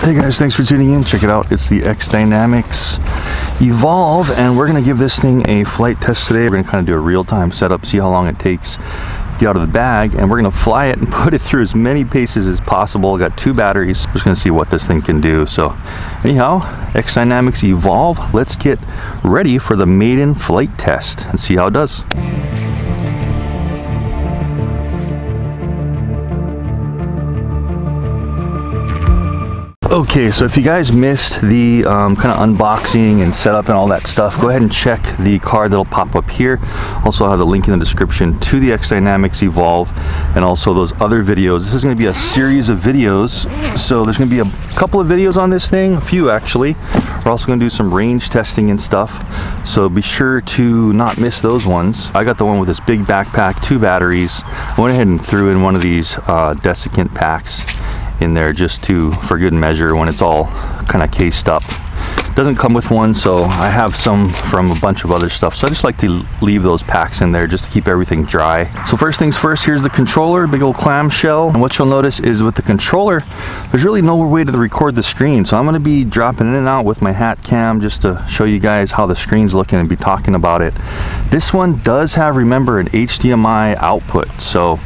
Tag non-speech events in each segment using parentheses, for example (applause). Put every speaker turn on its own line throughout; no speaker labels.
Hey guys, thanks for tuning in. Check it out. It's the Xdynamics Evolve, and we're gonna give this thing a flight test today. We're gonna kind of do a real-time setup, see how long it takes get out of the bag, and we're gonna fly it and (laughs) put it through as many paces as possible. Got two batteries. We're just gonna see what this thing can do. So anyhow, Xdynamics Evolve. Let's get ready for the maiden flight test and see how it does. Okay, so if you guys missed the um, kind of unboxing and setup and all that stuff, go ahead and check the card that'll pop up here. Also, I'll have the link in the description to the Xdynamics Evolve and also those other videos. This is going to be a series of videos, so there's going to be a couple of videos on this thing, a few actually. We're also going to do some range testing and stuff, so be sure to not miss those ones. I got the one with this big backpack, two batteries. I went ahead and threw in one of these uh, desiccant packs in there just to for good measure when it's all kind of cased up. Doesn't come with one so I have some from a bunch of other stuff. So I just like to leave those packs in there just to keep everything dry. So first things first here's the controller big old clamshell. And what you'll notice is with the controller there's really no way to record the screen. So I'm going to be dropping in and out with my hat cam just to show you guys how the screen's looking and be talking about it. This one does have remember an HDMI output. So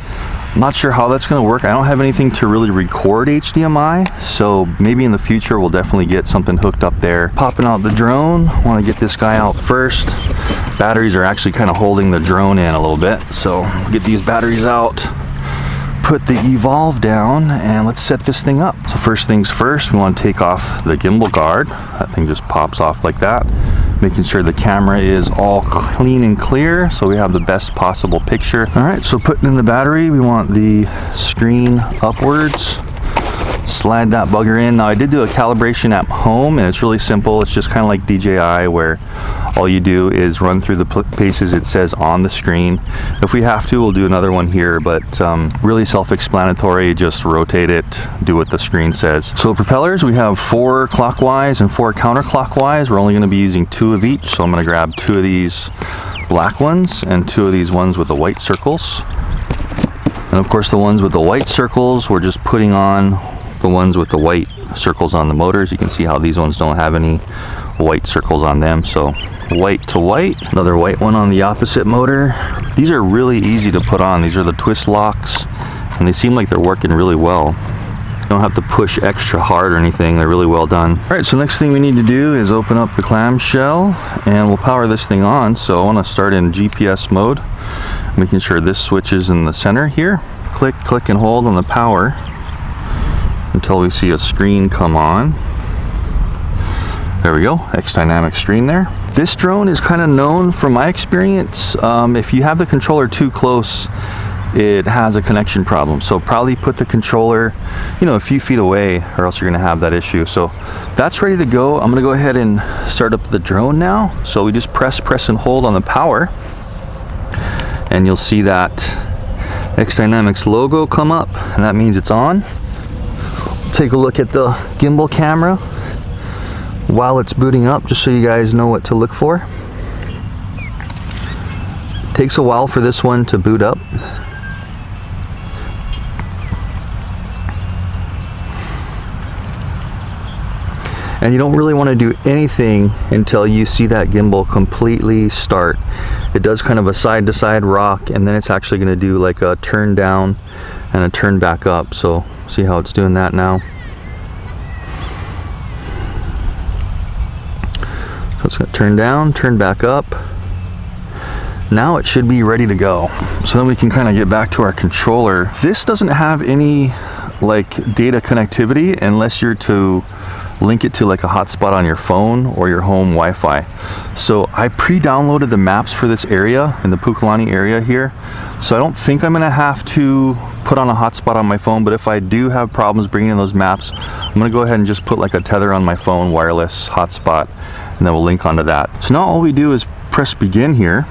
not sure how that's going to work. I don't have anything to really record HDMI, so maybe in the future we'll definitely get something hooked up there. Popping out the drone, want to get this guy out first. Batteries are actually kind of holding the drone in a little bit, so get these batteries out put the Evolve down and let's set this thing up. So first things first, we want to take off the gimbal guard. That thing just pops off like that making sure the camera is all clean and clear so we have the best possible picture. All right, so putting in the battery, we want the screen upwards slide that bugger in. Now I did do a calibration at home and it's really simple. It's just kind of like DJI where all you do is run through the paces it says on the screen. If we have to, we'll do another one here, but um, really self-explanatory. Just rotate it, do what the screen says. So propellers, we have four clockwise and four counterclockwise. We're only gonna be using two of each. So I'm gonna grab two of these black ones and two of these ones with the white circles. And of course the ones with the white circles, we're just putting on the ones with the white circles on the motors. You can see how these ones don't have any white circles on them. So white to white, another white one on the opposite motor. These are really easy to put on. These are the twist locks and they seem like they're working really well. Don't have to push extra hard or anything. They're really well done. All right, so next thing we need to do is open up the clamshell and we'll power this thing on. So I want to start in GPS mode, making sure this switch is in the center here. Click, click, and hold on the power until we see a screen come on. There we go, Xdynamic screen there. This drone is kind of known from my experience. Um, if you have the controller too close, it has a connection problem. So probably put the controller, you know, a few feet away or else you're gonna have that issue. So that's ready to go. I'm gonna go ahead and start up the drone now. So we just press, press and hold on the power and you'll see that Xdynamics logo come up and that means it's on take a look at the gimbal camera while it's booting up just so you guys know what to look for. Takes a while for this one to boot up. And you don't really want to do anything until you see that gimbal completely start. It does kind of a side to side rock and then it's actually going to do like a turn down and a turn back up. So see how it's doing that now. So it's going to turn down, turn back up. Now it should be ready to go. So then we can kind of get back to our controller. This doesn't have any like data connectivity unless you're to link it to like a hotspot on your phone or your home Wi-Fi. So I pre-downloaded the maps for this area in the Pukalani area here. So I don't think I'm gonna have to put on a hotspot on my phone, but if I do have problems bringing in those maps, I'm gonna go ahead and just put like a tether on my phone, wireless hotspot, and then we'll link onto that. So now all we do is press begin here.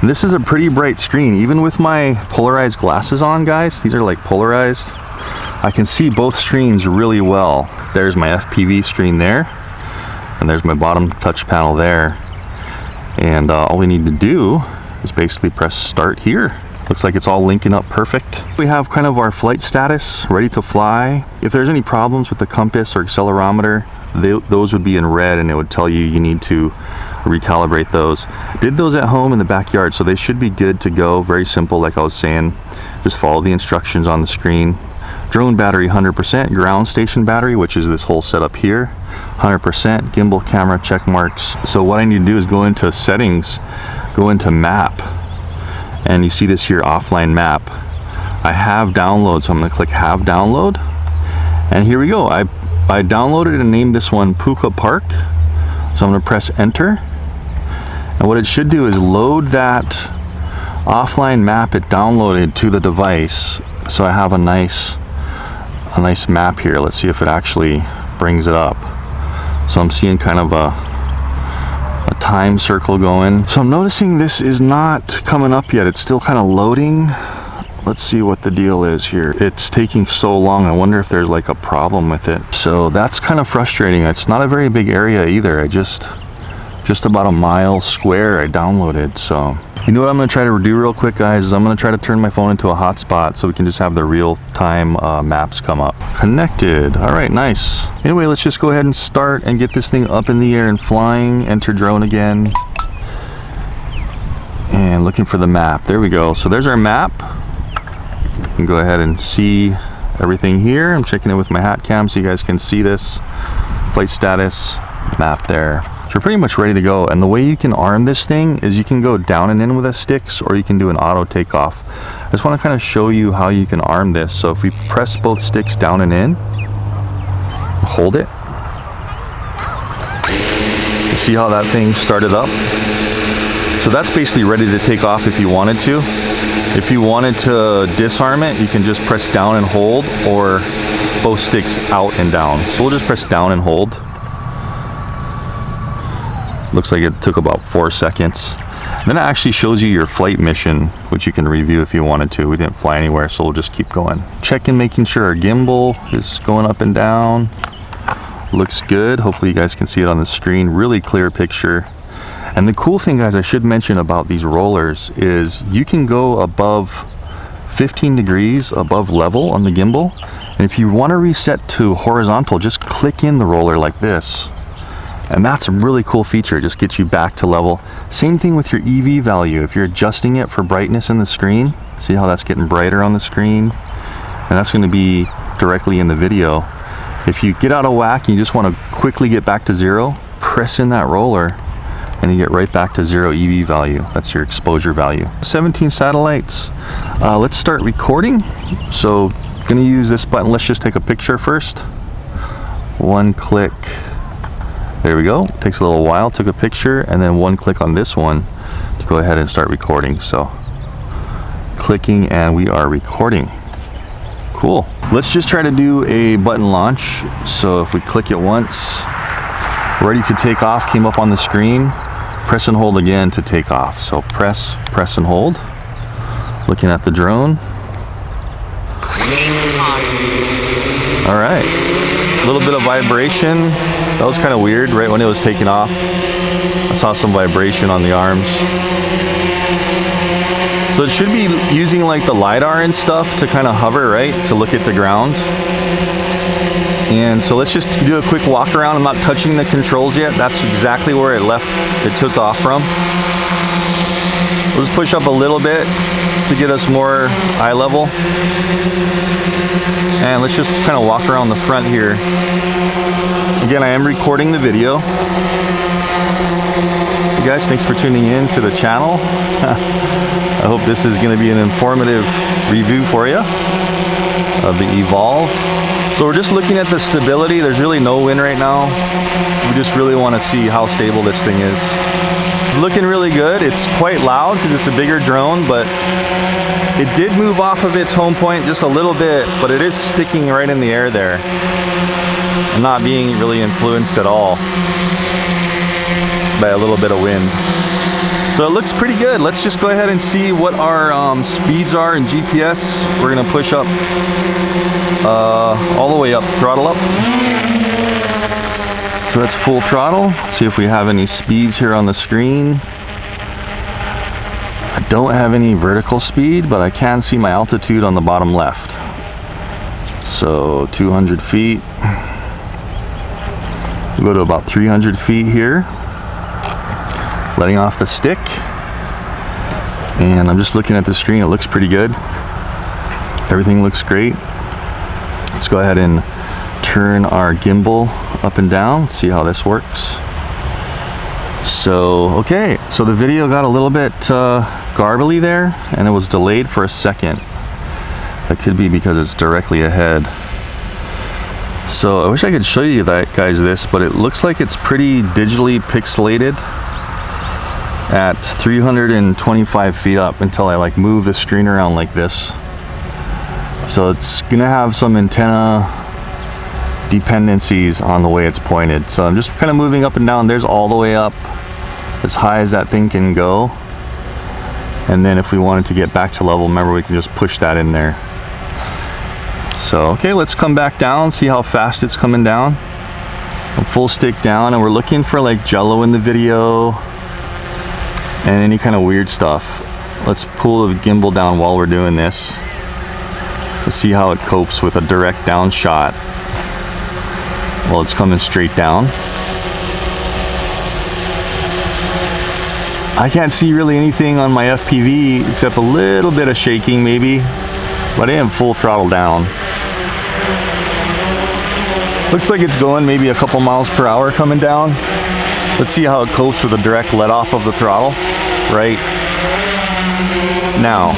And this is a pretty bright screen, even with my polarized glasses on, guys. These are like polarized. I can see both screens really well. There's my FPV screen there, and there's my bottom touch panel there. And uh, all we need to do is basically press start here. Looks like it's all linking up perfect. We have kind of our flight status, ready to fly. If there's any problems with the compass or accelerometer, they, those would be in red and it would tell you you need to recalibrate those. Did those at home in the backyard, so they should be good to go. Very simple, like I was saying. Just follow the instructions on the screen. Drone battery 100%, ground station battery, which is this whole setup here, 100%, gimbal camera check marks. So what I need to do is go into settings, go into map, and you see this here offline map. I have download, so I'm gonna click have download. And here we go. I, I downloaded and named this one Puka Park. So I'm gonna press enter. And what it should do is load that offline map it downloaded to the device. So I have a nice, a nice map here. Let's see if it actually brings it up. So I'm seeing kind of a, a time circle going. So I'm noticing this is not coming up yet. It's still kind of loading. Let's see what the deal is here. It's taking so long. I wonder if there's like a problem with it. So that's kind of frustrating. It's not a very big area either. I just, just about a mile square I downloaded. So you know what I'm gonna try to do real quick guys is I'm gonna try to turn my phone into a hotspot so we can just have the real-time uh, maps come up. Connected, all right, nice. Anyway, let's just go ahead and start and get this thing up in the air and flying. Enter drone again. And looking for the map, there we go. So there's our map. You can go ahead and see everything here. I'm checking it with my hat cam so you guys can see this. Flight status, map there. So we're pretty much ready to go. And the way you can arm this thing is you can go down and in with the sticks or you can do an auto takeoff. I just want to kind of show you how you can arm this. So if we press both sticks down and in, hold it. See how that thing started up? So that's basically ready to take off if you wanted to. If you wanted to disarm it, you can just press down and hold or both sticks out and down. So we'll just press down and hold. Looks like it took about four seconds. Then it actually shows you your flight mission, which you can review if you wanted to. We didn't fly anywhere, so we'll just keep going. Checking, making sure our gimbal is going up and down. Looks good. Hopefully you guys can see it on the screen. Really clear picture. And the cool thing, guys, I should mention about these rollers is you can go above 15 degrees above level on the gimbal. And if you want to reset to horizontal, just click in the roller like this and that's a really cool feature, it just gets you back to level. Same thing with your EV value. If you're adjusting it for brightness in the screen, see how that's getting brighter on the screen? And that's gonna be directly in the video. If you get out of whack and you just wanna quickly get back to zero, press in that roller and you get right back to zero EV value. That's your exposure value. 17 satellites. Uh, let's start recording. So gonna use this button. Let's just take a picture first. One click. There we go. Takes a little while. Took a picture and then one click on this one to go ahead and start recording. So clicking and we are recording. Cool. Let's just try to do a button launch. So if we click it once, ready to take off came up on the screen. Press and hold again to take off. So press, press and hold. Looking at the drone. All right a little bit of vibration. That was kind of weird right when it was taking off. I saw some vibration on the arms. So it should be using like the LiDAR and stuff to kind of hover, right? To look at the ground. And so let's just do a quick walk around. I'm not touching the controls yet. That's exactly where it left, it took off from. Let's push up a little bit to get us more eye level. And let's just kind of walk around the front here. Again, I am recording the video. You guys, thanks for tuning in to the channel. (laughs) I hope this is going to be an informative review for you of the Evolve. So we're just looking at the stability. There's really no wind right now. We just really want to see how stable this thing is. It's looking really good. It's quite loud because it's a bigger drone, but it did move off of its home point just a little bit, but it is sticking right in the air there. Not being really influenced at all by a little bit of wind. So it looks pretty good. Let's just go ahead and see what our um, speeds are in GPS. We're gonna push up uh, all the way up, throttle up. So that's full throttle. Let's see if we have any speeds here on the screen. I don't have any vertical speed, but I can see my altitude on the bottom left. So 200 feet. Go to about 300 feet here. Letting off the stick. And I'm just looking at the screen. It looks pretty good. Everything looks great. Let's go ahead and turn our gimbal up and down, see how this works. So, okay, so the video got a little bit uh, garbly there and it was delayed for a second. That could be because it's directly ahead. So I wish I could show you that guys this, but it looks like it's pretty digitally pixelated at 325 feet up until I like move the screen around like this. So it's gonna have some antenna dependencies on the way it's pointed. So I'm just kind of moving up and down. There's all the way up as high as that thing can go. And then if we wanted to get back to level, remember we can just push that in there. So, okay, let's come back down, see how fast it's coming down. full stick down, and we're looking for like jello in the video and any kind of weird stuff. Let's pull the gimbal down while we're doing this. Let's see how it copes with a direct down shot. Well, it's coming straight down. I can't see really anything on my FPV except a little bit of shaking maybe, but I am full throttle down. Looks like it's going maybe a couple miles per hour coming down. Let's see how it copes with a direct let off of the throttle right now.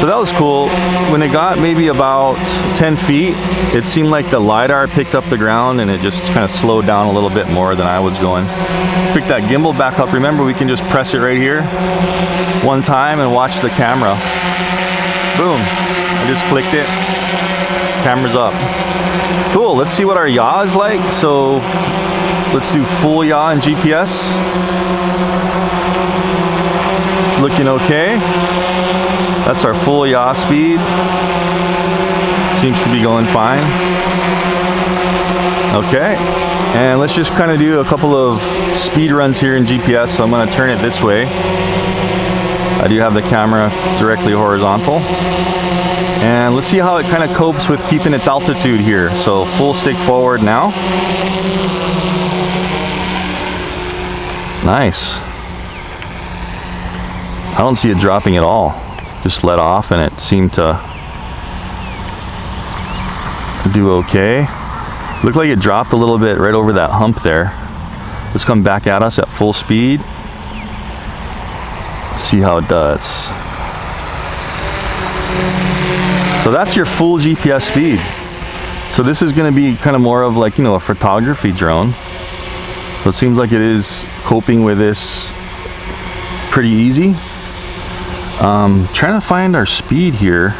So that was cool. When it got maybe about 10 feet, it seemed like the LiDAR picked up the ground and it just kind of slowed down a little bit more than I was going. Let's pick that gimbal back up. Remember, we can just press it right here one time and watch the camera. Boom, I just clicked it, camera's up. Cool, let's see what our yaw is like. So let's do full yaw and GPS. It's looking okay. That's our full yaw speed. Seems to be going fine. Okay, and let's just kind of do a couple of speed runs here in GPS. So I'm going to turn it this way. I do have the camera directly horizontal. And let's see how it kind of copes with keeping its altitude here. So full stick forward now. Nice. I don't see it dropping at all just let off and it seemed to do okay. Looked like it dropped a little bit right over that hump there. Let's come back at us at full speed. Let's see how it does. So that's your full GPS speed. So this is going to be kind of more of like, you know, a photography drone. So it seems like it is coping with this pretty easy. Um, trying to find our speed here.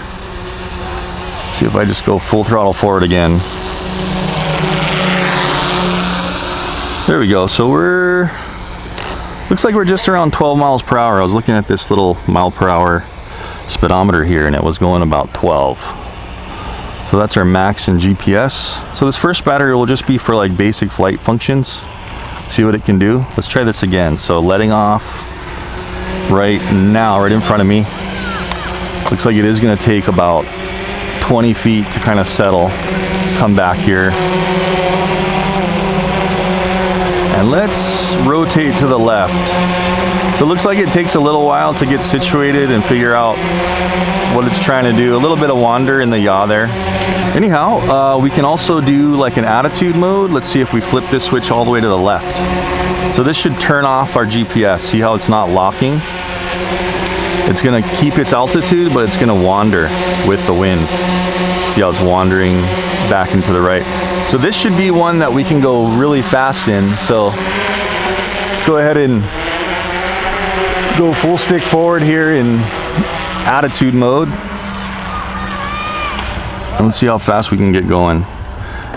Let's see if I just go full throttle forward again. There we go. So we're, looks like we're just around 12 miles per hour. I was looking at this little mile per hour speedometer here and it was going about 12. So that's our max in GPS. So this first battery will just be for like basic flight functions. See what it can do. Let's try this again. So letting off, right now, right in front of me. Looks like it is going to take about 20 feet to kind of settle. Come back here. And let's rotate to the left. So it looks like it takes a little while to get situated and figure out what it's trying to do. A little bit of wander in the yaw there. Anyhow, uh, we can also do like an attitude mode. Let's see if we flip this switch all the way to the left. So this should turn off our GPS. See how it's not locking? It's gonna keep its altitude, but it's gonna wander with the wind. See how it's wandering back into the right. So this should be one that we can go really fast in. So let's go ahead and go full stick forward here in attitude mode. Let's see how fast we can get going.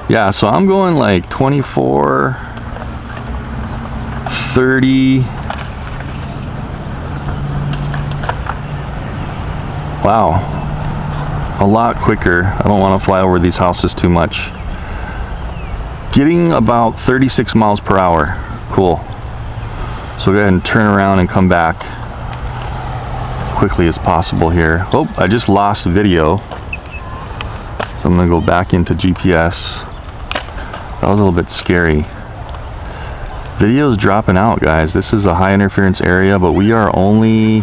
Yeah, so I'm going like 24, 30. Wow, a lot quicker. I don't want to fly over these houses too much. Getting about 36 miles per hour. Cool. So go ahead and turn around and come back. quickly as possible here. Oh, I just lost video. So I'm gonna go back into GPS. That was a little bit scary. Video's dropping out, guys. This is a high interference area, but we are only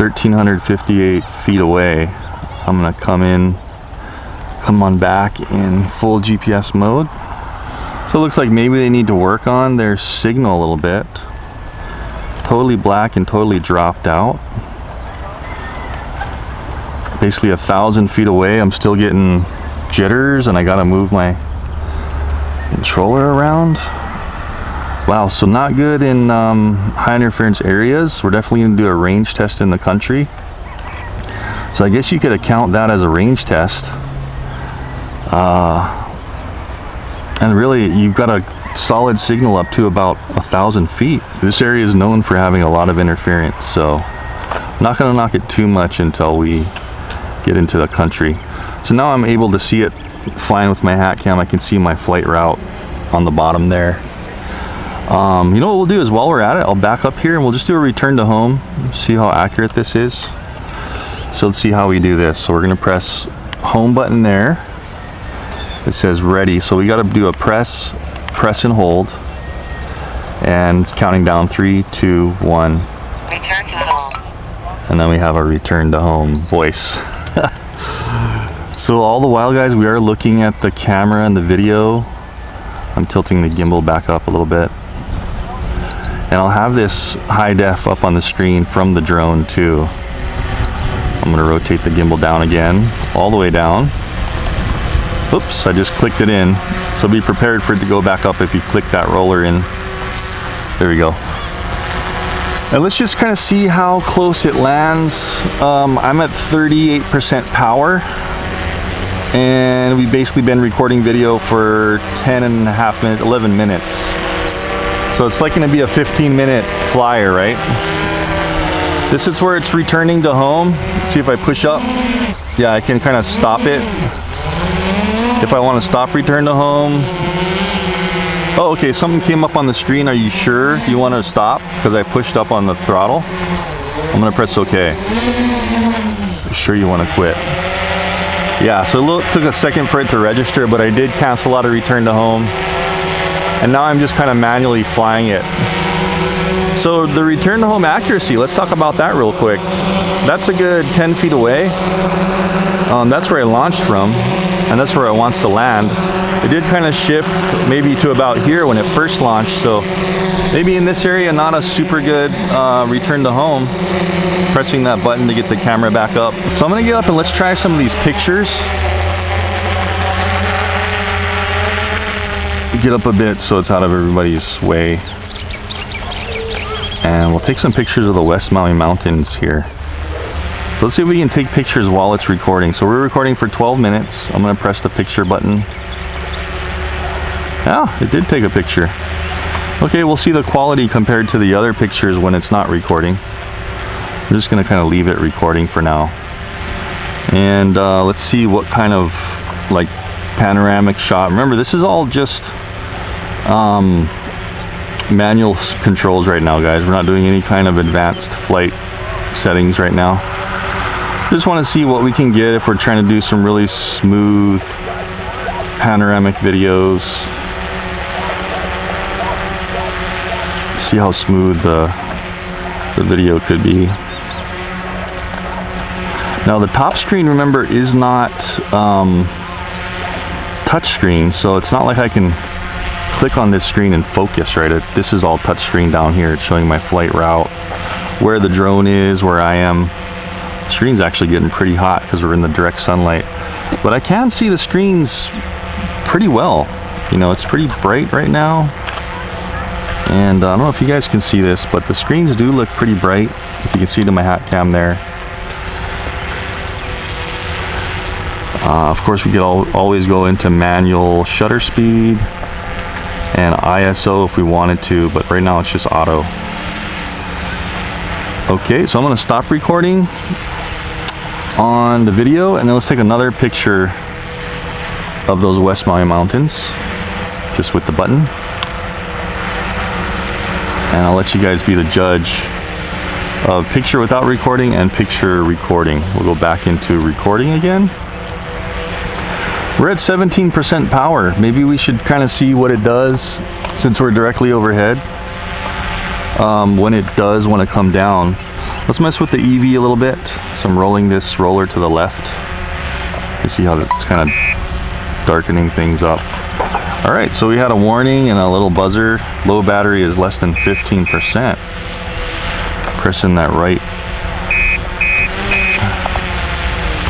1,358 feet away. I'm gonna come in, come on back in full GPS mode. So it looks like maybe they need to work on their signal a little bit. Totally black and totally dropped out. Basically a thousand feet away, I'm still getting jitters and I gotta move my controller around. Wow, so not good in um, high interference areas. We're definitely gonna do a range test in the country. So I guess you could account that as a range test. Uh, and really, you've got a solid signal up to about a thousand feet. This area is known for having a lot of interference, so I'm not gonna knock it too much until we get into the country. So now I'm able to see it flying with my hat cam. I can see my flight route on the bottom there. Um, you know what we'll do is while we're at it, I'll back up here and we'll just do a return to home, see how accurate this is. So let's see how we do this. So we're gonna press home button there. It says ready. So we gotta do a press, press and hold. And it's counting down three, two, one.
Return to home.
And then we have our return to home voice. (laughs) so all the while guys, we are looking at the camera and the video. I'm tilting the gimbal back up a little bit and I'll have this high def up on the screen from the drone too. I'm gonna rotate the gimbal down again, all the way down. Oops, I just clicked it in. So be prepared for it to go back up if you click that roller in. There we go. And let's just kind of see how close it lands. Um, I'm at 38% power and we've basically been recording video for 10 and a half minutes, 11 minutes. So it's like going to be a 15 minute flyer, right? This is where it's returning to home. Let's see if I push up. Yeah, I can kind of stop it. If I want to stop return to home. Oh, okay, something came up on the screen. Are you sure you want to stop? Because I pushed up on the throttle. I'm to press OK. Are sure you want to quit? Yeah, so it took a second for it to register, but I did cancel out a return to home and now I'm just kind of manually flying it. So the return to home accuracy, let's talk about that real quick. That's a good 10 feet away. Um, that's where I launched from, and that's where it wants to land. It did kind of shift maybe to about here when it first launched, so maybe in this area not a super good uh, return to home. Pressing that button to get the camera back up. So I'm gonna get up and let's try some of these pictures. get up a bit so it's out of everybody's way. And we'll take some pictures of the West Maui Mountains here. Let's see if we can take pictures while it's recording. So we're recording for 12 minutes. I'm gonna press the picture button. Yeah, it did take a picture. Okay, we'll see the quality compared to the other pictures when it's not recording. I'm just gonna kind of leave it recording for now. And uh, let's see what kind of like panoramic shot. Remember, this is all just um, manual controls right now, guys. We're not doing any kind of advanced flight settings right now. Just want to see what we can get if we're trying to do some really smooth panoramic videos. See how smooth the, the video could be. Now the top screen, remember, is not um, touchscreen, so it's not like I can click on this screen and focus, right? It, this is all touchscreen down here. It's showing my flight route, where the drone is, where I am. Screen's actually getting pretty hot because we're in the direct sunlight. But I can see the screens pretty well. You know, it's pretty bright right now. And uh, I don't know if you guys can see this, but the screens do look pretty bright. If you can see to my hat cam there. Uh, of course, we could al always go into manual shutter speed and ISO if we wanted to, but right now it's just auto. Okay, so I'm gonna stop recording on the video and then let's take another picture of those West Maui Mountains just with the button. And I'll let you guys be the judge of picture without recording and picture recording. We'll go back into recording again. We're at 17% power. Maybe we should kind of see what it does since we're directly overhead. Um, when it does want to come down. Let's mess with the EV a little bit. So I'm rolling this roller to the left. You see how it's kind of darkening things up. All right, so we had a warning and a little buzzer. Low battery is less than 15%. Pressing that right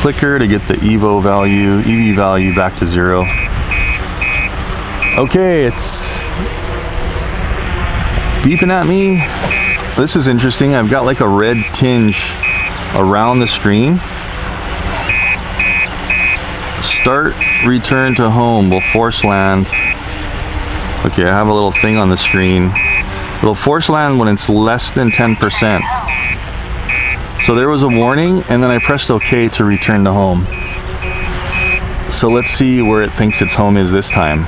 clicker to get the Evo value, EV value back to zero. Okay, it's beeping at me. This is interesting. I've got like a red tinge around the screen. Start return to home will force land. Okay, I have a little thing on the screen. It'll force land when it's less than 10%. So there was a warning and then I pressed OK to return to home. So let's see where it thinks its home is this time.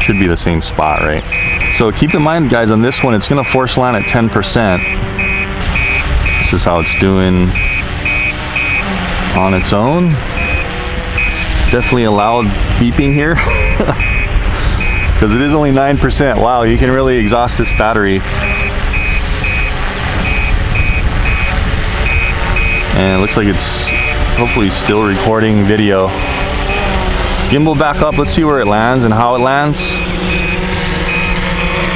Should be the same spot, right? So keep in mind guys, on this one, it's gonna force land at 10%. This is how it's doing on its own. Definitely a loud beeping here. (laughs) Because it is only 9%. Wow, you can really exhaust this battery. and it looks like it's hopefully still recording video. Gimbal back up, let's see where it lands and how it lands.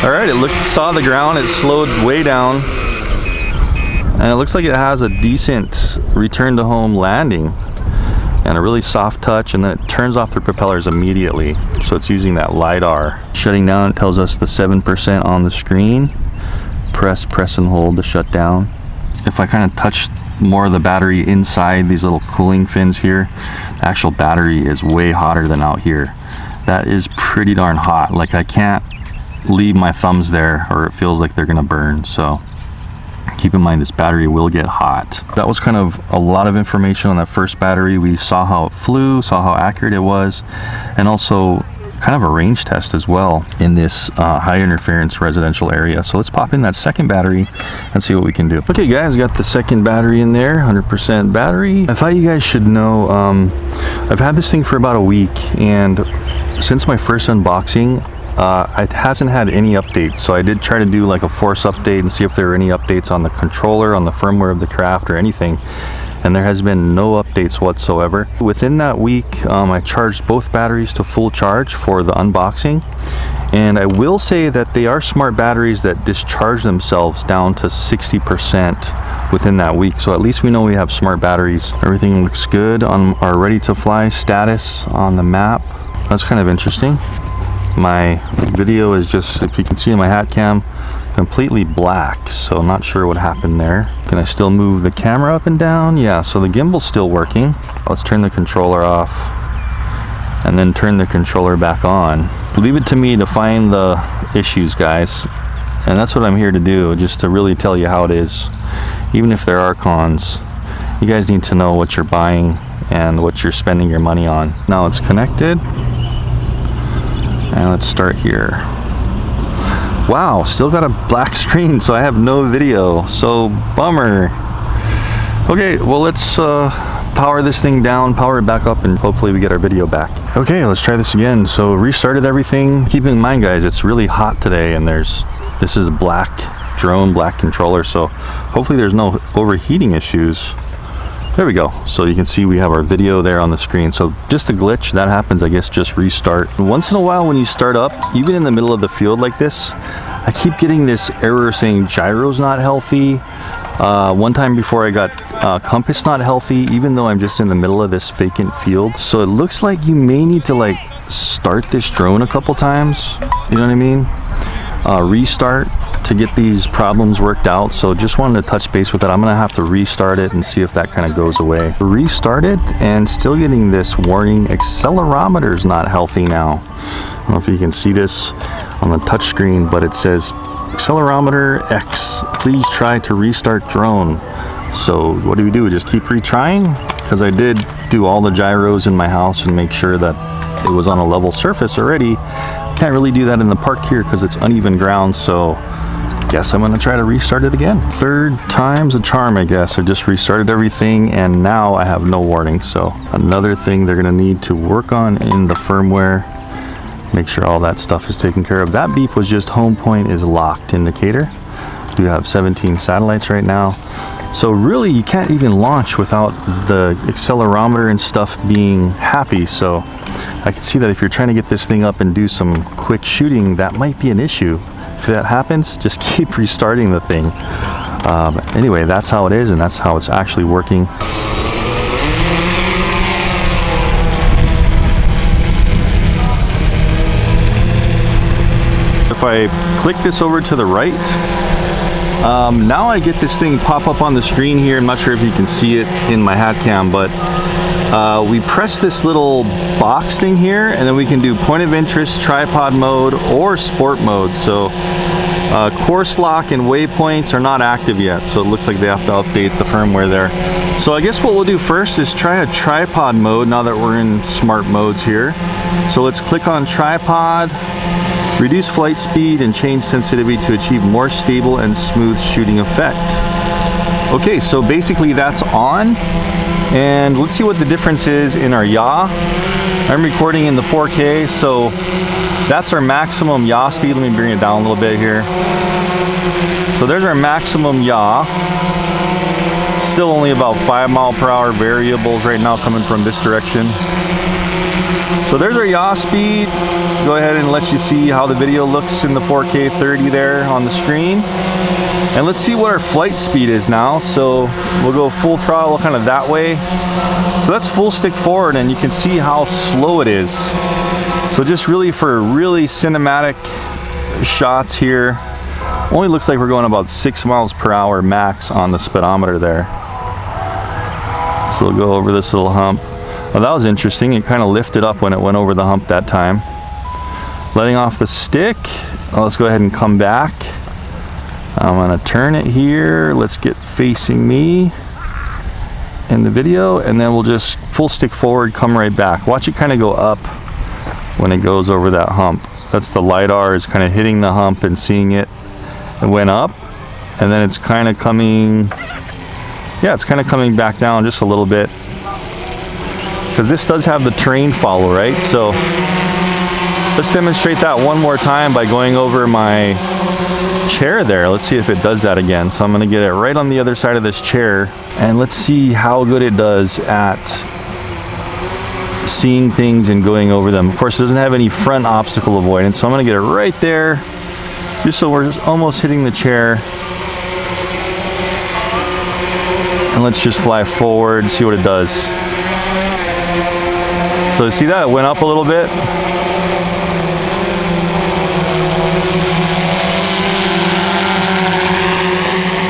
All right, it looked, saw the ground, it slowed way down. And it looks like it has a decent return to home landing and a really soft touch and then it turns off the propellers immediately. So it's using that LiDAR. Shutting down, it tells us the 7% on the screen. Press, press and hold to shut down. If I kind of touch more of the battery inside these little cooling fins here. The actual battery is way hotter than out here. That is pretty darn hot. Like I can't leave my thumbs there or it feels like they're gonna burn. So keep in mind this battery will get hot. That was kind of a lot of information on that first battery. We saw how it flew, saw how accurate it was, and also kind of a range test as well in this uh, high interference residential area. So let's pop in that second battery and see what we can do. Okay guys, got the second battery in there, 100% battery. I thought you guys should know, um, I've had this thing for about a week and since my first unboxing, uh, it hasn't had any updates so I did try to do like a force update and see if there were any updates on the controller on the firmware of the craft or anything and there has been no updates whatsoever. Within that week, um, I charged both batteries to full charge for the unboxing. And I will say that they are smart batteries that discharge themselves down to 60% within that week. So at least we know we have smart batteries. Everything looks good on our ready to fly status on the map. That's kind of interesting. My video is just, if you can see in my hat cam, completely black so I'm not sure what happened there. Can I still move the camera up and down? Yeah so the gimbal's still working. Let's turn the controller off and then turn the controller back on. Leave it to me to find the issues guys. And that's what I'm here to do just to really tell you how it is even if there are cons. You guys need to know what you're buying and what you're spending your money on. Now it's connected and let's start here Wow, still got a black (laughs) screen, so I have no video. So, bummer. Okay, well, let's uh, power this thing down, power it back up, and hopefully we get our video back. Okay, let's try this again. So, restarted everything. Keep in mind, guys, it's really hot today, and there's this is a black drone, black controller, so hopefully there's no overheating issues. There we go. So you can see we have our video there on the screen. So just a glitch, that happens, I guess, just restart. Once in a while when you start up, even in the middle of the field like this, I keep getting this error saying gyro's not healthy. Uh, one time before I got uh, compass not healthy, even though I'm just in the middle of this vacant field. So it looks like you may need to like start this drone a couple times. You know what I mean? Uh, restart to get these problems worked out. So just wanted to touch base with it. I'm gonna have to restart it and see if that kind of goes away. Restarted and still getting this warning, accelerometer is not healthy now. I don't know if you can see this on the touch screen, but it says accelerometer X, please try to restart drone. So what do we do? Just keep retrying? Because I did do all the gyros in my house and make sure that it was on a level surface already. Can't really do that in the park here because it's uneven ground, so guess I'm gonna try to restart it again. Third time's a charm, I guess. I just restarted everything and now I have no warning. So another thing they're gonna need to work on in the firmware make sure all that stuff is taken care of. That beep was just home point is locked indicator. We have 17 satellites right now. So really you can't even launch without the accelerometer and stuff being happy. So I can see that if you're trying to get this thing up and do some quick shooting, that might be an issue. If that happens, (laughs) just keep restarting the thing. Um, anyway, that's how it is and that's how it's actually working. If I click this over to the right, um, now I get this thing pop up on the screen here. I'm not sure if you can see it in my hat cam, but uh, we press this little box thing here and then we can do point of interest, tripod mode, or sport mode. So uh, course lock and waypoints are not active yet, so it looks like they have to update the firmware there. So I guess what we'll do first is try a tripod mode now that we're in smart modes here. So let's click on tripod, reduce flight speed and change sensitivity to achieve more stable and smooth shooting effect. Okay, so basically that's on. And let's see what the difference is in our yaw. I'm recording in the 4K, so that's our maximum yaw speed. Let me bring it down a little bit here. So there's our maximum yaw. Still only about five mile per hour variables right now coming from this direction. So there's our yaw speed. Go ahead and let you see how the video looks in the 4K 30 there on the screen. And let's see what our flight speed is now. So we'll go full throttle kind of that way. So that's full stick forward and you can see how slow it is. So just really for really cinematic shots here, only looks like we're going about six miles per hour max on the speedometer there. So we'll go over this little hump. Well, that was interesting. It kind of lifted up when it went over the hump that time. Letting off the stick. Let's go ahead and come back. I'm gonna turn it here. Let's get facing me in the video and then we'll just full stick forward, come right back. Watch it kind of go up when it goes over that hump. That's the LiDAR is kind of hitting the hump and seeing it. It went up and then it's kind of coming, yeah, it's kind of coming back down just a little bit because this does have the terrain follow, right? So let's demonstrate that one more time by going over my chair there. Let's see if it does that again. So I'm gonna get it right on the other side of this chair and let's see how good it does at seeing things and going over them. Of course, it doesn't have any front obstacle avoidance, so I'm gonna get it right there, just so we're almost hitting the chair. And let's just fly forward, see what it does. So see that, it went up a little bit.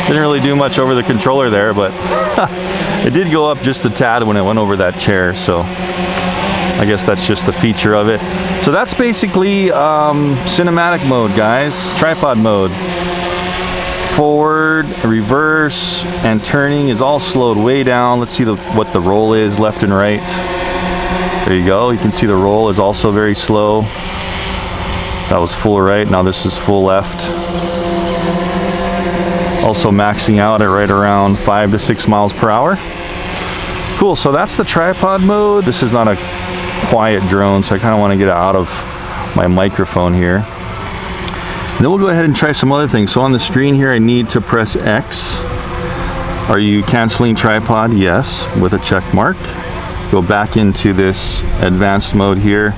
Didn't really do much over the controller there, but (laughs) it did go up just a tad when it went over that chair, so I guess that's just the feature of it. So that's basically um, cinematic mode, guys, tripod mode. Forward, reverse, and turning is all slowed way down. Let's see the, what the roll is left and right. There you go. You can see the roll is also very slow. That was full right. Now this is full left. Also maxing out at right around five to six miles per hour. Cool, so that's the tripod mode. This is not a quiet drone, so I kind of want to get out of my microphone here. Then we'll go ahead and try some other things. So on the screen here, I need to press X. Are you canceling tripod? Yes, with a check mark. Go back into this advanced mode here.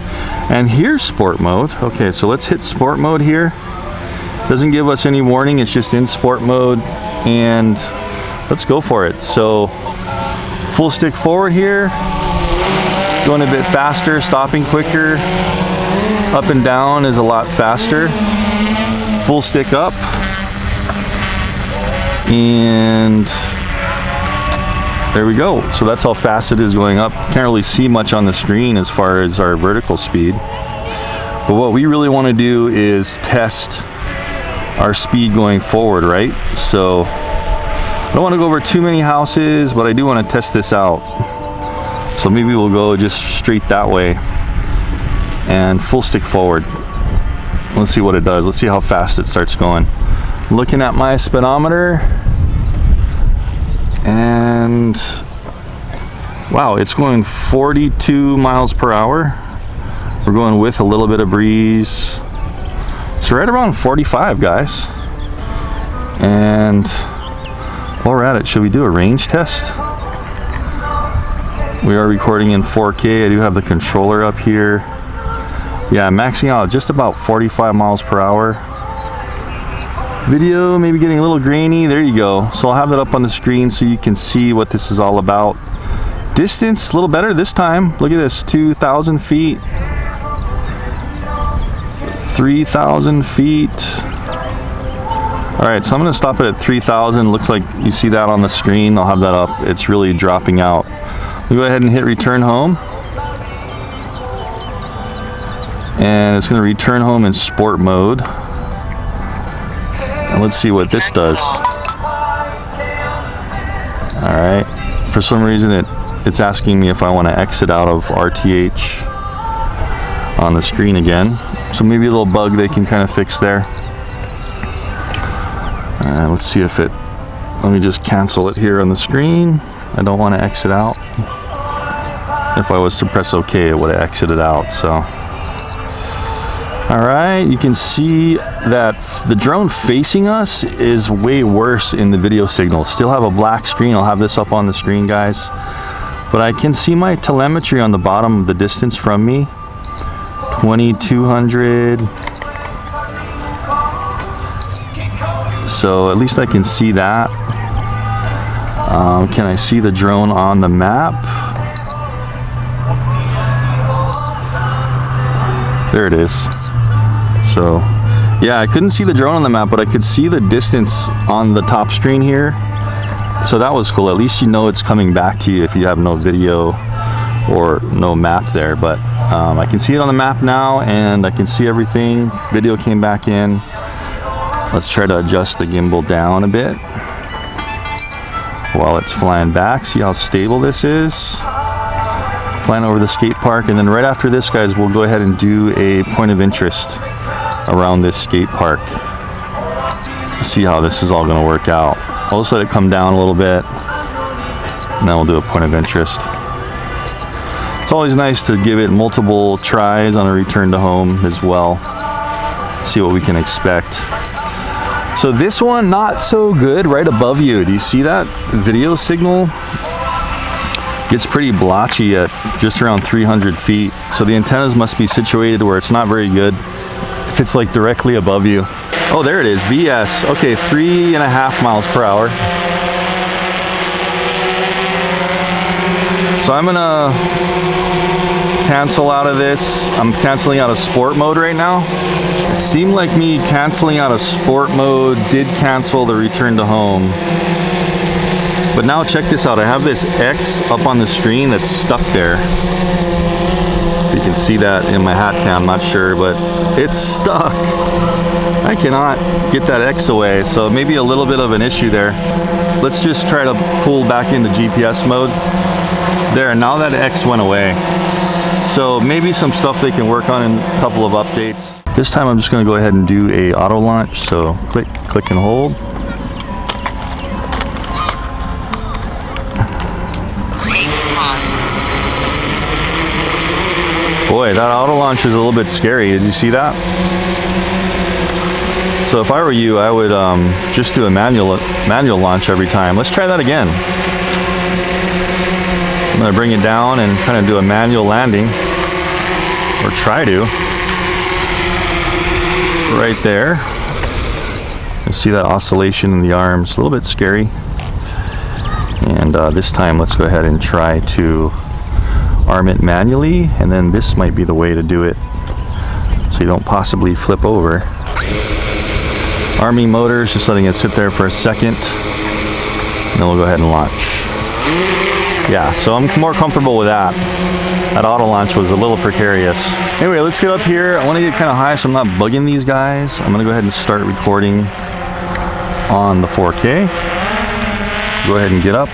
And here's sport mode. Okay, so let's hit sport mode here. Doesn't give us any warning, it's just in sport mode. And let's go for it. So full stick forward here, going a bit faster, stopping quicker. Up and down is a lot faster. Full stick up. And there we go. So that's how fast it is going up. Can't really see much on the screen as far as our vertical speed. But what we really want to do is test our speed going forward, right? So I don't want to go over too many houses, but I do want to test this out. So maybe we'll go just straight that way and full stick forward. Let's see what it does. Let's see how fast it starts going. Looking at my speedometer, and wow, it's going 42 miles per hour. We're going with a little bit of breeze. So right around 45, guys. And while we're at it, should we do a range test? We are recording in 4K. I do have the controller up here. Yeah, maxing out just about 45 miles per hour. Video maybe getting a little grainy. There you go. So I'll have that up on the screen so you can see what this is all about. Distance, a little better this time. Look at this, 2,000 feet. 3,000 feet. All right, so I'm gonna stop it at 3,000. Looks like you see that on the screen. I'll have that up. It's really dropping out. We'll go ahead and hit return home. And it's gonna return home in sport mode. And let's see what this does. All right, for some reason it, it's asking me if I wanna exit out of RTH on the screen again. So maybe a little bug they can kind of fix there. Uh, let's see if it, let me just cancel it here on the screen. I don't want to exit out. If I was to press OK, it would have exited out, so. All right, you can see that the drone facing us is way worse in the video signal. Still have a black screen. I'll have this up on the screen, guys. But I can see my telemetry on the bottom of the distance from me. 2200 so at least I can see that. Um, can I see the drone on the map? There it is. So yeah I couldn't see the drone on the map but I could see the distance on the top screen here. So that was cool. At least you know it's coming back to you if you have no video or no map there but um, I can see it on the map now and I can see everything. Video came back in. Let's try to adjust the gimbal down a bit. While it's flying back see how stable this is? Flying over the skate park and then right after this guys we'll go ahead and do a point of interest around this skate park. See how this is all going to work out. I'll just let it come down a little bit and then we'll do a point of interest it's always nice to give it multiple tries on a return to home as well. See what we can expect. So this one, not so good right above you. Do you see that video signal? Gets pretty blotchy at just around 300 feet. So the antennas must be situated where it's not very good. If it's like directly above you. Oh, there it is, VS. Okay, three and a half miles per hour. So I'm gonna cancel out of this. I'm canceling out of sport mode right now. It seemed like me canceling out of sport mode did cancel the return to home. But now check this out. I have this X up on the screen that's stuck there. You can see that in my hat cam, not sure, but it's stuck. I cannot get that X away, so maybe a little bit of an issue there. Let's just try to pull back into GPS mode. There, and now that X went away. So maybe some stuff they can work on in a couple of updates. This time I'm just gonna go ahead and do a auto launch. So click, click and hold. Boy, that auto launch is a little bit scary. Did you see that? So if I were you, I would um, just do a manual manual launch every time. Let's try that again. I'm gonna bring it down and kind of do a manual landing, or try to. Right there. You see that oscillation in the arms, a little bit scary. And uh, this time, let's go ahead and try to arm it manually, and then this might be the way to do it, so you don't possibly flip over. Arming motors, just letting it sit there for a second, and then we'll go ahead and launch. Yeah, so I'm more comfortable with that. That auto launch was a little precarious. Anyway, let's get up here. I want to get kind of high so I'm not bugging these guys. I'm going to go ahead and start recording on the 4K. Go ahead and get up.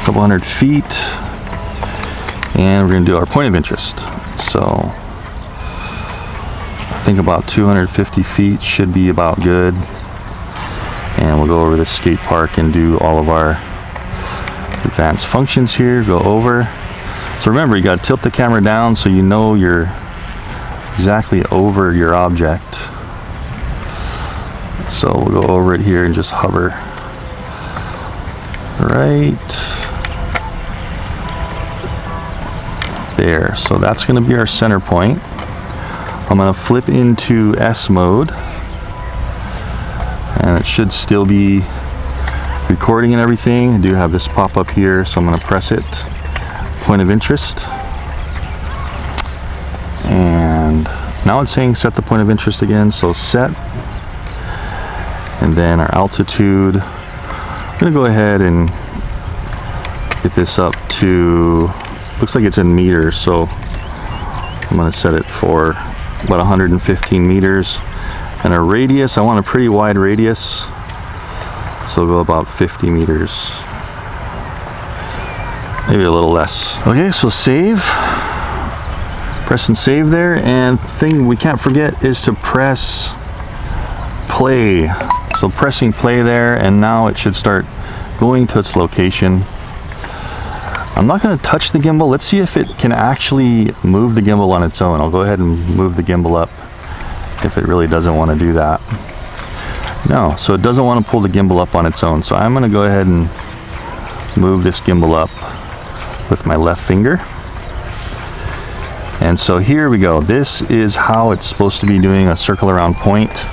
A couple hundred feet. And we're going to do our point of interest. So I think about 250 feet should be about good. And we'll go over the skate park and do all of our advanced functions here, go over. So remember, you got to tilt the camera down so you know you're exactly over your object. So we'll go over it here and just hover right there. So that's going to be our center point. I'm going to flip into S mode and it should still be recording and everything. I do have this pop up here, so I'm going to press it. Point of interest. And now it's saying set the point of interest again, so set. And then our altitude. I'm going to go ahead and get this up to, looks like it's in meters, so I'm going to set it for about 115 meters. And our radius, I want a pretty wide radius. So we'll go about 50 meters. Maybe a little less. Okay, so save. Press and save there. And thing we can't forget is to press play. So pressing play there and now it should start going to its location. I'm not going to touch the gimbal. Let's see if it can actually move the gimbal on its own. I'll go ahead and move the gimbal up if it really doesn't want to do that. No, so it doesn't want to pull the gimbal up on its own. So I'm going to go ahead and move this gimbal up with my left finger. And so here we go. This is how it's supposed to be doing a circle around point.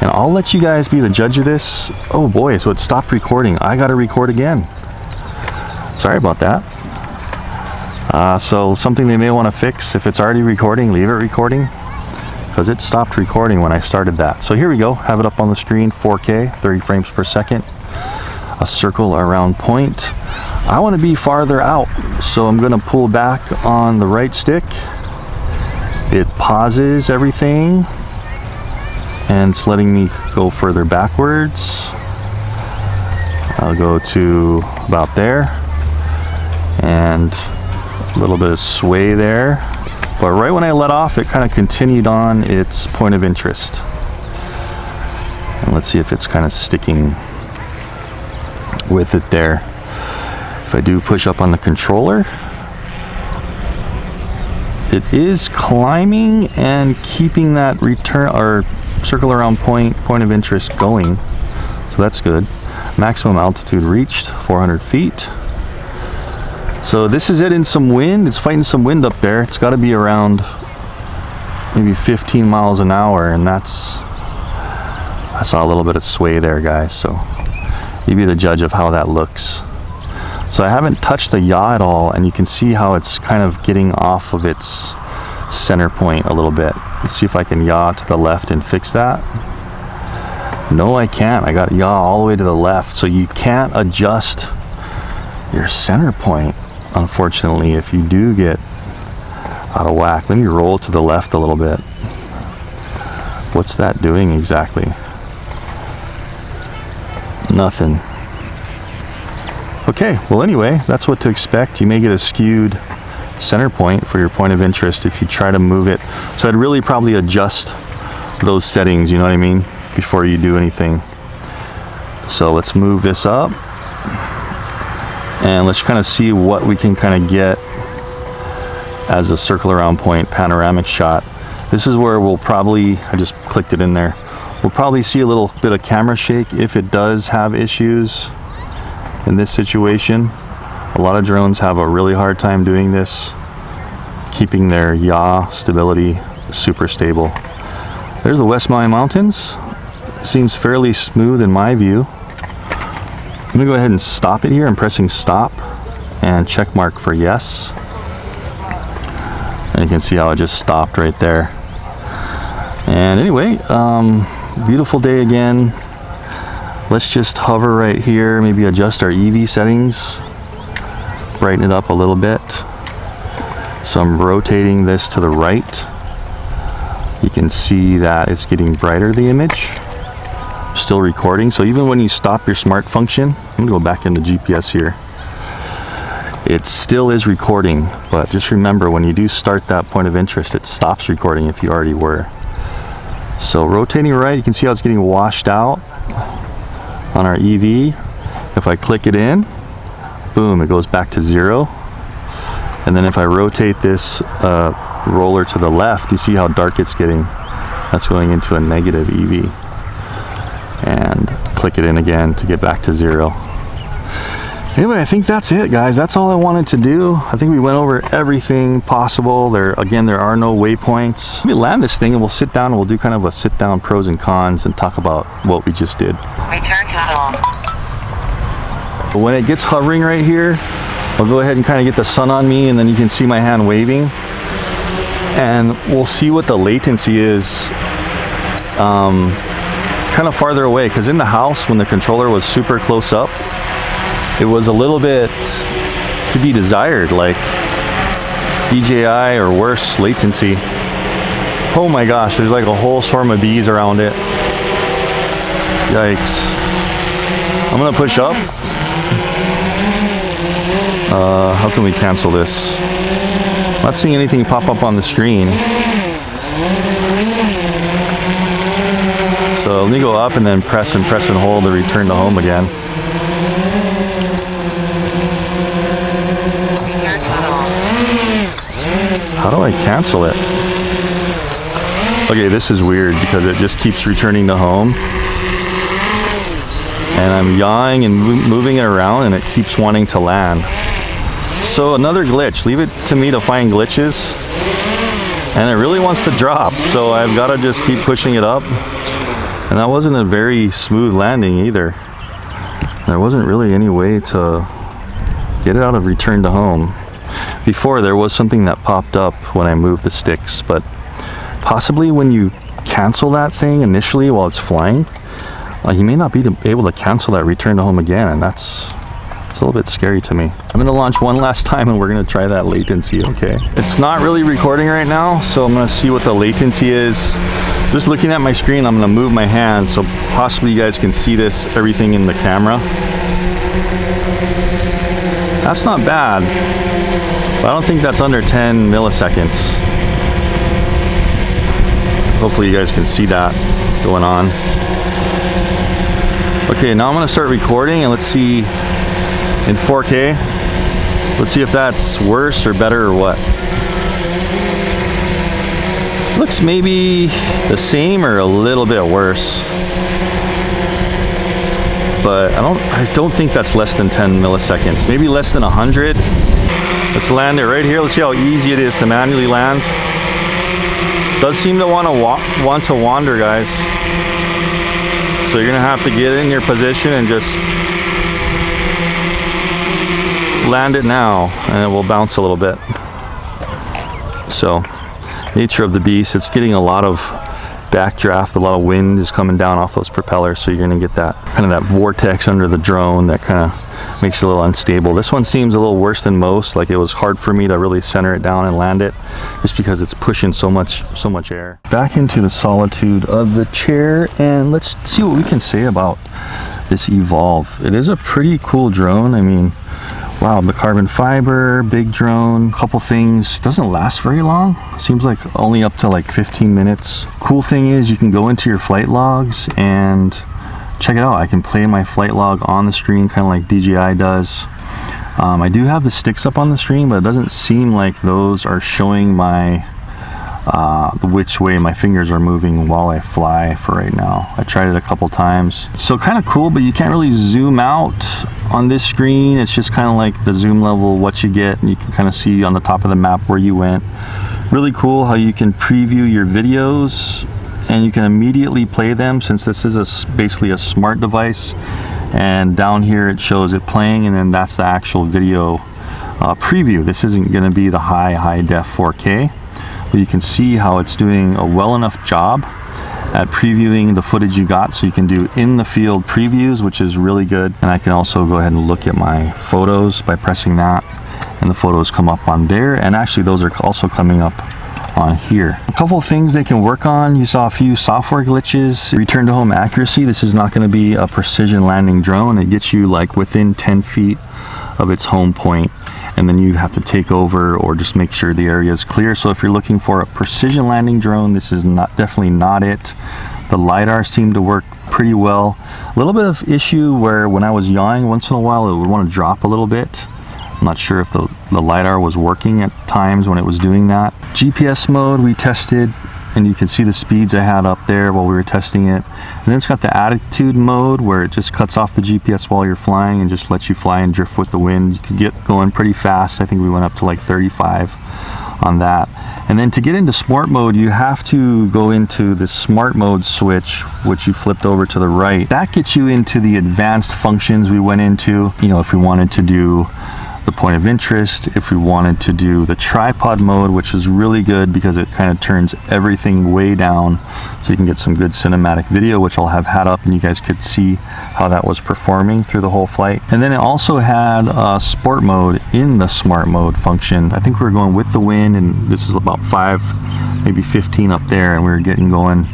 And I'll let you guys be the judge of this. Oh boy, so it stopped recording. I got to record again. Sorry about that. Uh, so something they may want to fix. If it's already recording, leave it recording because it stopped recording when I started that. So here we go, have it up on the screen, 4K, 30 frames per second, a circle around point. I want to be farther out, so I'm going to pull back on the right stick. It pauses everything, and it's letting me go further backwards. I'll go to about there, and a little bit of sway there but right when I let off, it kind of continued on its point of interest. And let's see if it's kind of sticking with it there. If I do push up on the controller, it is climbing and keeping that return or circle around point point of interest going. So that's good. Maximum altitude reached, 400 feet. So this is it in some wind. It's fighting some wind up there. It's got to be around maybe 15 miles an hour, and that's I saw a little bit of sway there, guys. So you be the judge of how that looks. So I haven't touched the yaw at all, and you can see how it's kind of getting off of its center point a little bit. Let's see if I can yaw to the left and fix that. No, I can't. I got yaw all the way to the left, so you can't adjust your center point unfortunately, if you do get out of whack, let me roll to the left a little bit. What's that doing exactly? Nothing. Okay, well anyway, that's what to expect. You may get a skewed center point for your point of interest if you try to move it. So I'd really probably adjust those settings, you know what I mean, before you do anything. So let's move this up and let's kind of see what we can kind of get as a circle around point panoramic shot. This is where we'll probably, I just clicked it in there, we'll probably see a little bit of camera shake if it does have issues in this situation. A lot of drones have a really hard time doing this, keeping their yaw stability super stable. There's the West Maui Mountains. Seems fairly smooth in my view. I'm gonna go ahead and stop it here. I'm pressing stop and check mark for yes. And you can see how it just stopped right there. And anyway, um, beautiful day again. Let's just hover right here, maybe adjust our EV settings, brighten it up a little bit. So I'm rotating this to the right. You can see that it's getting brighter, the image still recording. So even when you stop your smart function, I'm gonna go back into GPS here. It still is recording, but just remember when you do start that point of interest, it stops recording if you already were. So rotating right, you can see how it's getting washed out on our EV. If I click it in, boom, it goes back to zero. And then if I rotate this uh, roller to the left, you see how dark it's getting. That's going into a negative EV. And click it in again to get back to zero. Anyway, I think that's it, guys. That's all I wanted to do. I think we went over everything possible. There, again, there are no waypoints. Let me land this thing and we'll sit down and we'll do kind of a sit down pros and cons and talk about what we just did.
Return to home.
When it gets hovering right here, I'll go ahead and kind of get the sun on me and then you can see my hand waving. And we'll see what the latency is um, kind of farther away because in the house when the controller was super close up, it was a little bit to be desired, like DJI or worse latency. Oh my gosh, there's like a whole swarm of bees around it. Yikes. I'm gonna push up. Uh, how can we cancel this? Not seeing anything pop up on the screen. So let me go up and then press and press and hold to return to home again. How do I cancel it? Okay, this is weird because it just keeps returning to home. And I'm yawing and mo- moving it around and it keeps wanting to land. So another glitch. Leave it to me to find glitches. And it really wants to drop. So I've got to just keep pushing it up. And that wasn't a very smooth landing either. There wasn't really any way to get it out of return to home. Before there was something that popped up when I moved the sticks, but possibly when you cancel that thing initially while it's flying, uh, you may not be able to cancel that return to home again, and that's it's a little bit scary to me. I'm gonna launch one last (laughs) time and we're gonna try that latency, okay? It's not really recording right now, so I'm gonna see what the latency is. Just looking at my screen, I'm gonna move my hand so possibly you guys can see this, everything in the camera. That's not bad. I don't think that's under 10 milliseconds. Hopefully you guys can see that going on. Okay, now I'm gonna start recording and let's see in 4K. Let's see if that's worse or better or what. Looks maybe the same or a little bit worse. But I don't I don't think that's less than 10 milliseconds. Maybe less than 100. Let's land it right here. Let's see how easy it is to manually land. Does seem to want to wa- want to wander, guys. So you're gonna have to get in your position and just land it now, and it will bounce a little bit. So, nature of the beast. It's getting a lot of backdraft. A lot of wind is coming down off those propellers, so you're gonna get that kind of that vortex under the drone that kind of makes it a little unstable. This one seems a little worse than most. Like it was hard for me to really center it down and land it, just because it's pushing so much, so much air. Back into the solitude of the chair, and let's see what we can say about this Evolve. It is a pretty cool drone. I mean, wow, the carbon fiber, big drone, couple things. Doesn't last very long. Seems like only up to like 15 minutes. Cool thing is you can go into your flight logs and check it out. I can play my flight log on the screen, kind of like DJI does. Um, I do have the sticks up on the screen, but it doesn't seem like those are showing my uh, which way my fingers are moving while I fly for right now. I tried it a couple times. So kind of cool, but you can't really zoom out on this screen. It's just kind of like the zoom level, what you get, and you can kind of see on the top of the map where you went. Really cool how you can preview your videos and you can immediately play them since this is a basically a smart device. And down here it shows it playing and then that's the actual video uh, preview. This isn't going to be the high, high def 4K you can see how it's doing a well enough job at previewing the footage you got so you can do in the field previews which is really good and I can also go ahead and look at my photos by pressing that and the photos come up on there and actually those are also coming up on here. A couple things they can work on. You saw a few software glitches. Return to home accuracy. This is not going to be a precision landing drone. It gets you like within 10 feet of its home point and then you have to take over or just make sure the area is clear. So if you're looking for a precision landing drone, this is not definitely not it. The LiDAR seemed to work pretty well. A little bit of issue where when I was yawing once in a while, it would want to drop a little bit. I'm not sure if the, the LiDAR was working at times when it was doing that. GPS mode we tested and you can see the speeds I had up there while we were testing it. And then it's got the attitude mode where it just cuts off the GPS while you're flying and just lets you fly and drift with the wind. You could get going pretty fast. I think we went up to like 35 on that. And then to get into smart mode, you have to go into the smart mode switch, which you flipped over to the right. That gets you into the advanced functions we went into. You know, if we wanted to do the point of interest if we wanted to do the tripod mode which is really good because it kind of turns everything way down. So you can get some good cinematic video which I'll have had up and you guys could see how that was performing through the whole flight. And then it also had a sport mode in the smart mode function. I think we were going with the wind and this is about 5 maybe 15 up there and we were getting going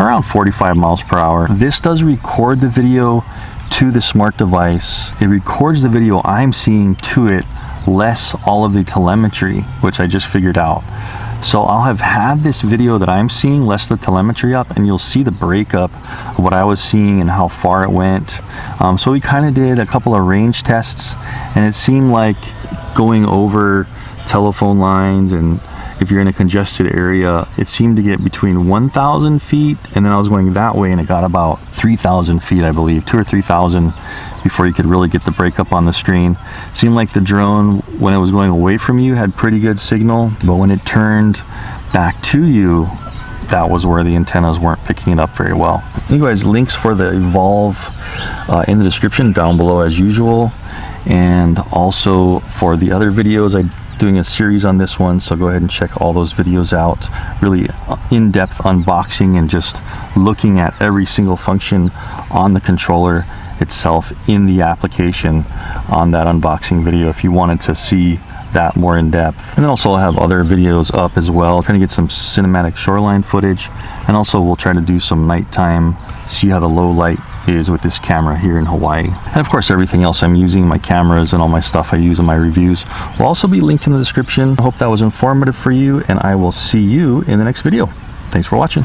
around 45 miles per hour. This does record the video to the smart device. It records the video I'm seeing to it, less all of the telemetry, which I just figured out. So I'll have had this video that I'm seeing, less the telemetry up, and you'll see the breakup of what I was seeing and how far it went. Um, so we kind of did a couple of range tests, and it seemed like going over telephone lines and if you're in a congested area, it seemed to get between 1,000 feet, and then I was going that way, and it got about 3,000 feet, I believe, two or 3,000 before you could really get the breakup on the screen. It seemed like the drone, when it was going away from you, had pretty good signal, but when it turned back to you, that was where the antennas weren't picking it up very well. Anyways, links for the Evolve uh, in the description down below as usual. And also for the other videos I doing a series on this one so go ahead and check all those videos out. Really uh, in-depth unboxing and just looking at every single function on the controller itself in the application on that unboxing video if you wanted to see that more in depth and then also I'll have other videos up as well trying to get some cinematic shoreline footage. And also we'll try to do some nighttime see how the low light is with this camera here in Hawaii. And of course, everything else I'm using, my cameras and all my stuff I use in my reviews will also be linked in the description. I hope that was informative for you and I will see you in the next video. Thanks for watching.